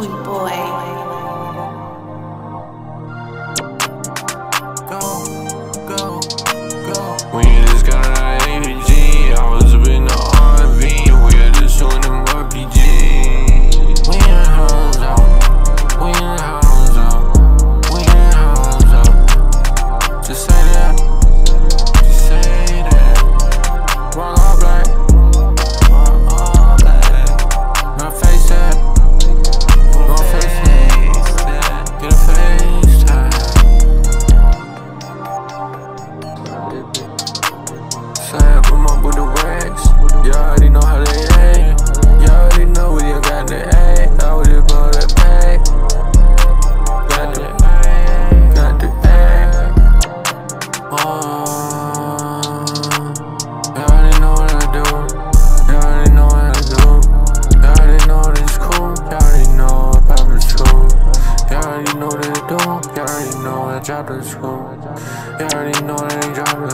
We boy. Go, go, go. When you just got out of dropped the screw. You already know that they dropped